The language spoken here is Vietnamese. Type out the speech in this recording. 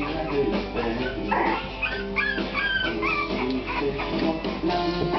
chưa được về Sự một năm